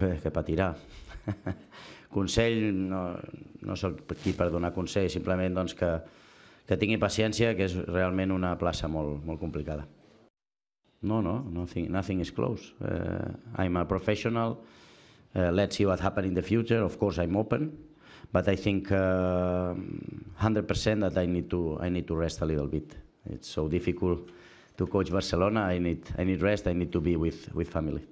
que patirà. Consell, no, no sóc aquí per donar consell, simplement doncs, que, que tingui paciència, que és realment una plaça molt, molt complicada. No, no, nothing, nothing is close. Uh, eh, I'm a professional. Uh, let's see what happens in the future. Of course, I'm open, but I think eh, uh, 100% that I need to I need to rest a little bit. It's so difficult to coach Barcelona. I need I need rest. I need to be with with family.